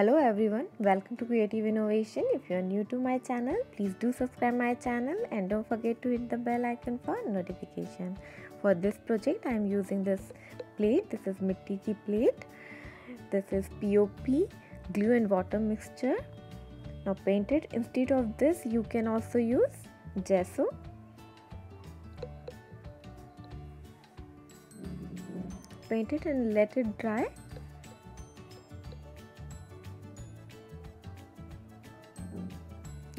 Hello everyone, welcome to Creative Innovation. If you are new to my channel, please do subscribe my channel and don't forget to hit the bell icon for notification. For this project, I am using this plate. This is Mitti ki plate. This is POP, glue and water mixture. Now paint it. Instead of this, you can also use gesso. Paint it and let it dry.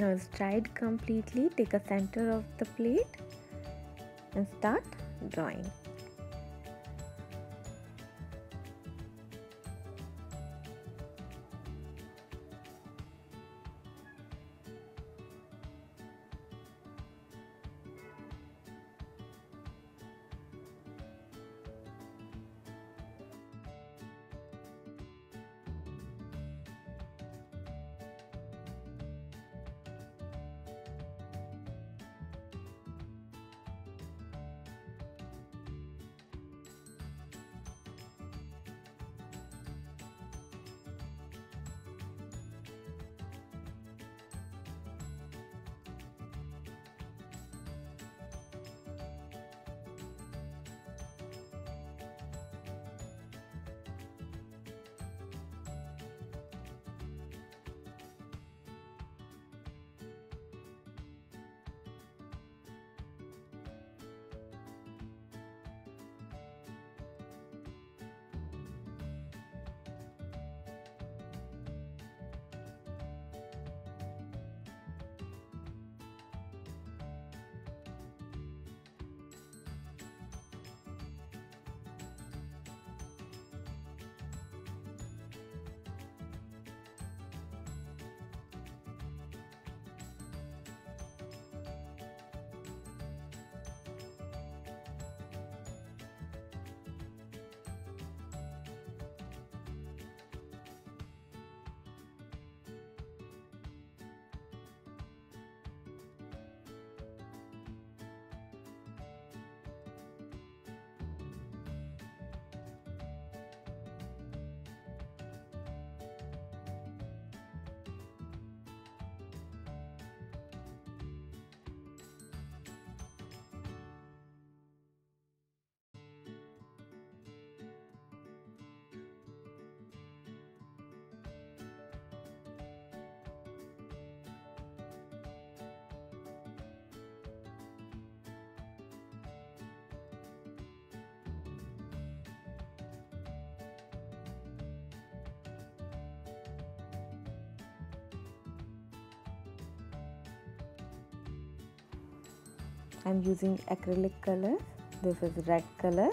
Now it's dried completely. Take a center of the plate and start drawing. I'm using acrylic color. This is red color.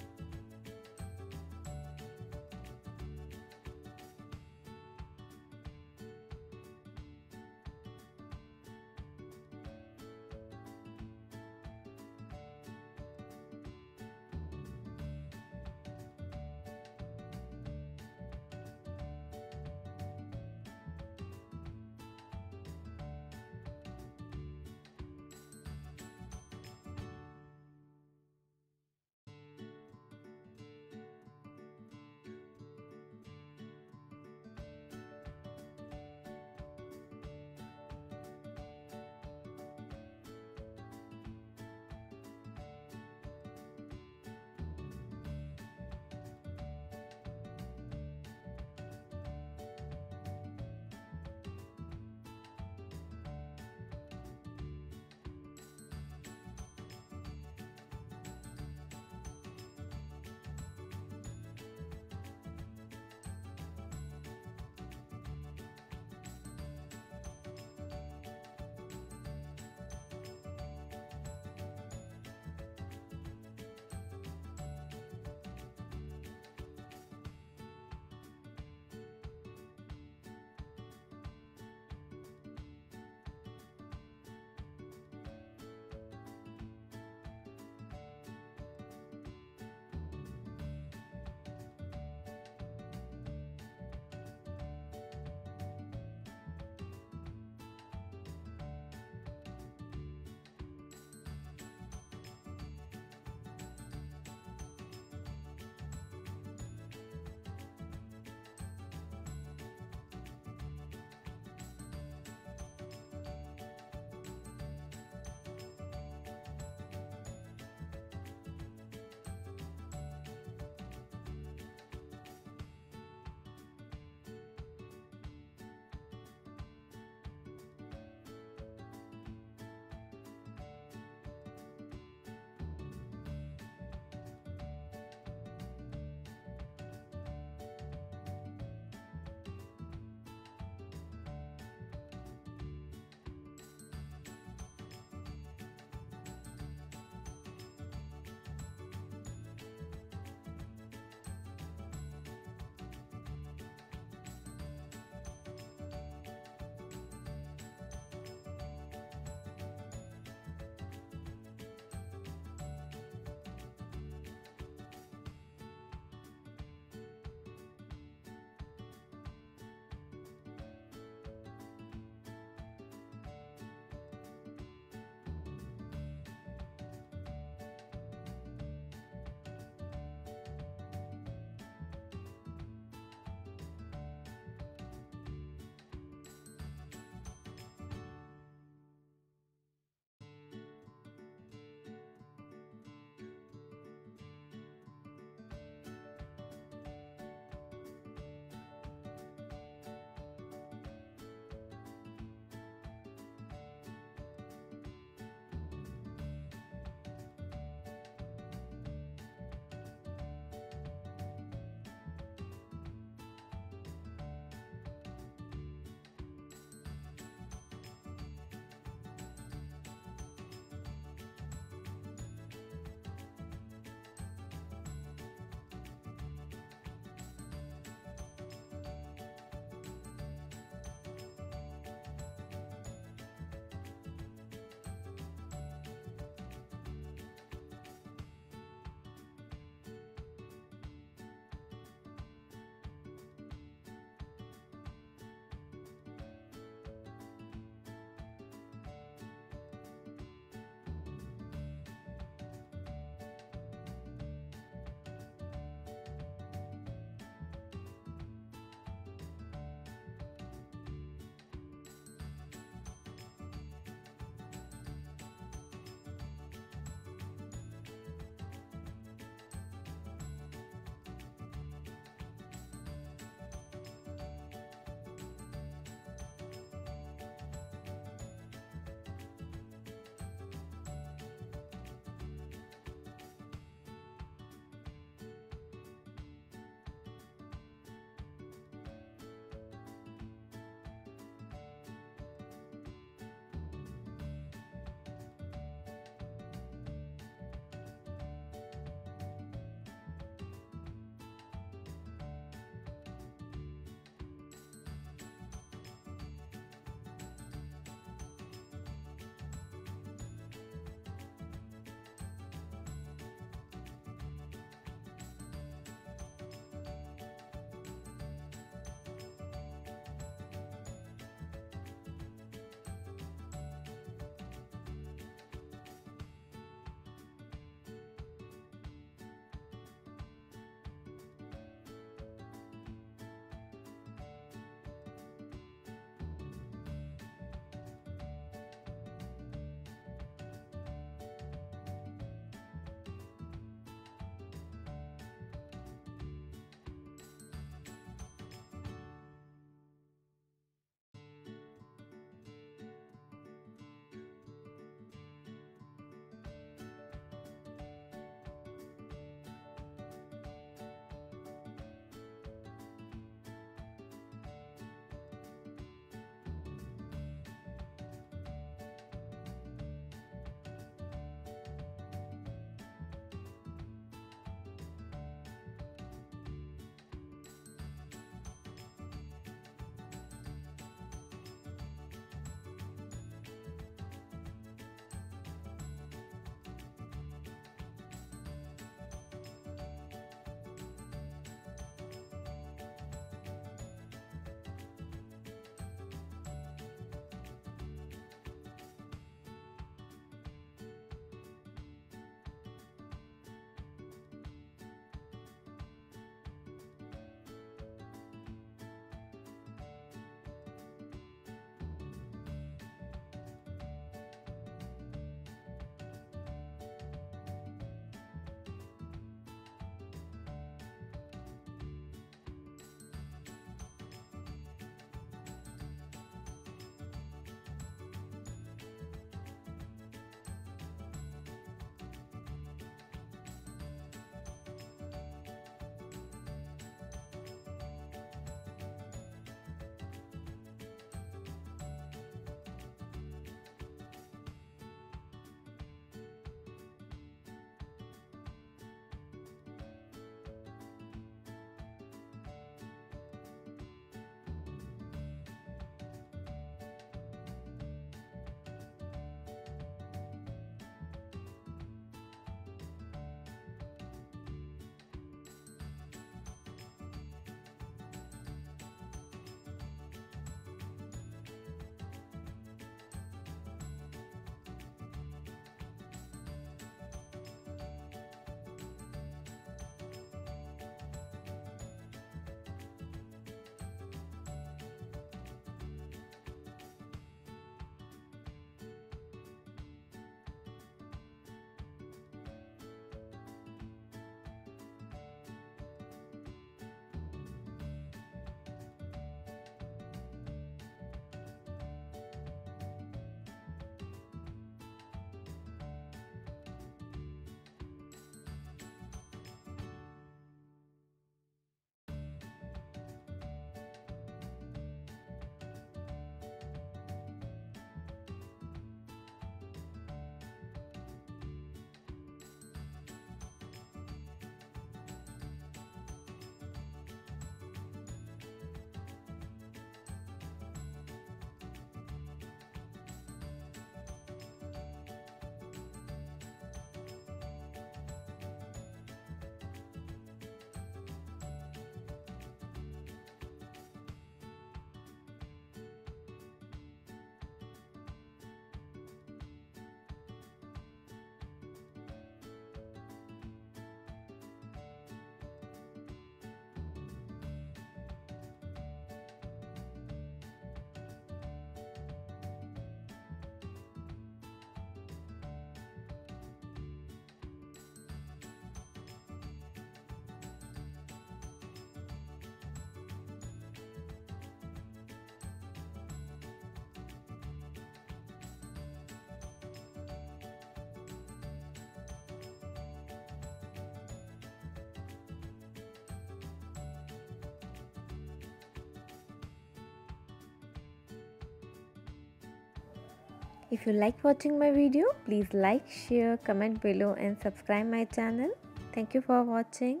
If you like watching my video, please like, share, comment below and subscribe my channel. Thank you for watching.